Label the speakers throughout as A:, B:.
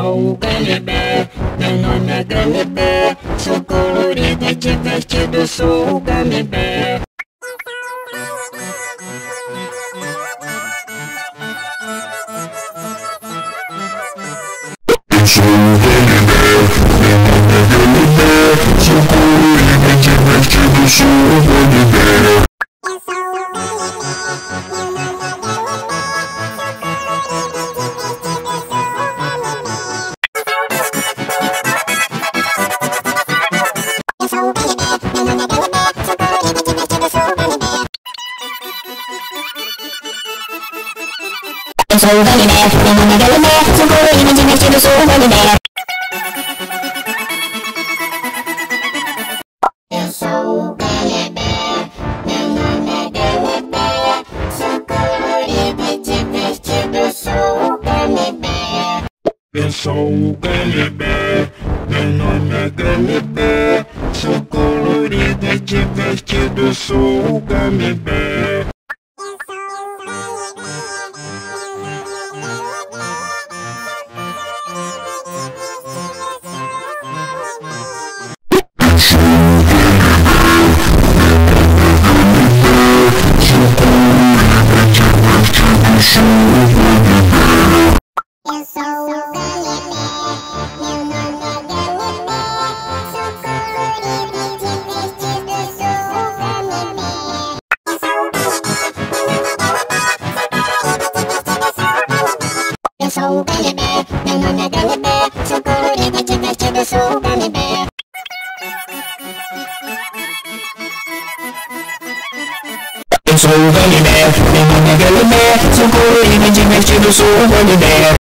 A: sou o Ganibé, meu nome é Ganibé Sou colorido e divertido, sou o Ganibé
B: Eu sou o Ganibé, meu nome é Ganibé Sou colorido e divertido, sou o Ganibé
C: sou o Ganimé, meu nome é Ganimé, sou colorido divertido, sou o Ganimé.
A: Eu sou o Ganibé, meu nome é Ganibé Sou colorido e sou o
B: Eu sou o meu nome é Sou divertido, sou o Ganibé
A: e divertido, sou o
C: Ganimé.
B: Eu sou o Ganibé, meu nome é Ganibé Sou colorido e divertido, sou o Ganibé Eu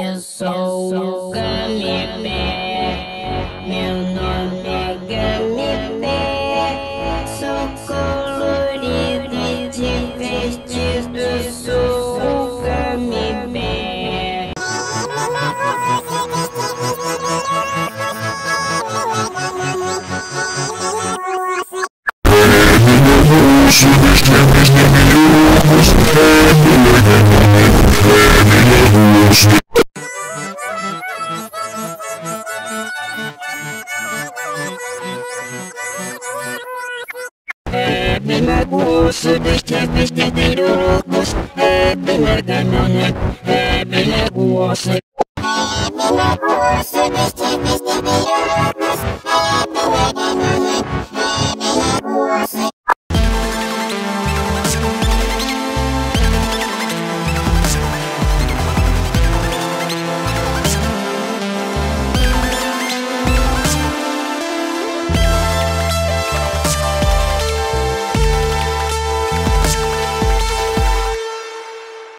B: Eu sou o Ganibé, Hepus, Mr. Mr. Pirukus, Happy Wagamama, Happy Laguas, Happy Laguas, Mr.